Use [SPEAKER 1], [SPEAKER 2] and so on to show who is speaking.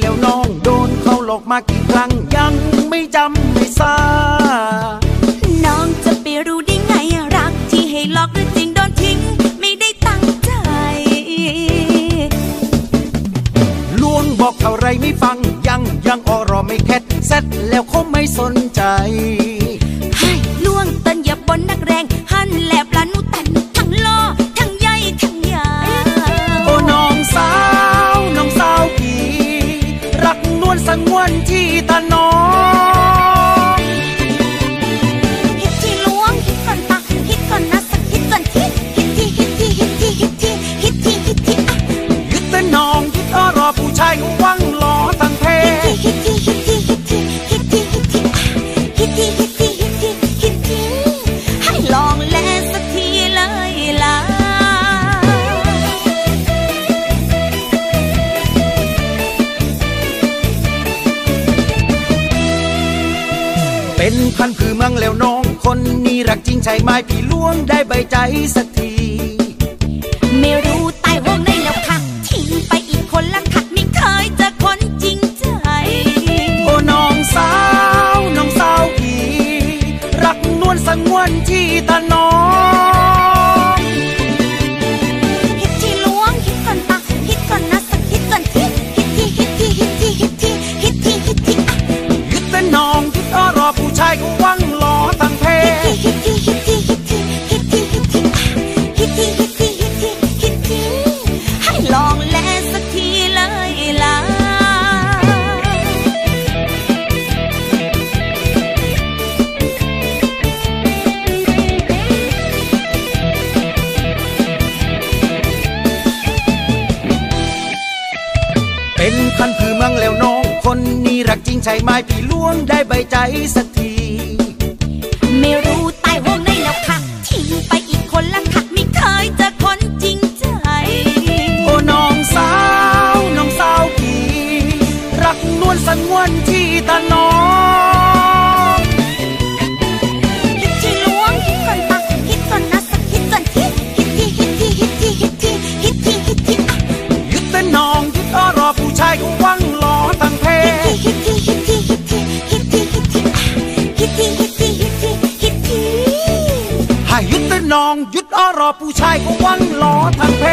[SPEAKER 1] แล้วน้องโดนเขาหลอกมากี่ครั้งยังไม่จำไม่ซา
[SPEAKER 2] น้องจะไปรู้ได้ไงรักที่ให้หลอกหรือจริงโดนทิ้ง ไม่ได้ตั้งใจ
[SPEAKER 1] ลวงบอกเท่าไรไม่ฟังยังยังอรอไม่แคทเซ็ตแล้วเขาไม่สนใจ
[SPEAKER 2] ให้ลวงตันอย่าบนนักแรงหันแหลบลานุตัน
[SPEAKER 1] วันสังวนที่ตาน้อง เป็นพันผือเมืองแล้วน้องคนนี้รักจริงใช่ไหมพี่ล้วงได้ใบใจสักที
[SPEAKER 2] รักจริงใช่
[SPEAKER 1] ไหมพี่ล้วงได้ใบใจสักที
[SPEAKER 2] ไม่รู้ตายห่วงในแล้วค่ะ ทิ้งไปอีกคนละค่ะไม่เคยเจอคนจริงใจ
[SPEAKER 1] โอ้น้องสาว น้องสาวพี่รักนวลสังวนที่ตาน้อง น้องยุดอรอผู้ชายก็วังหล่อทางเพ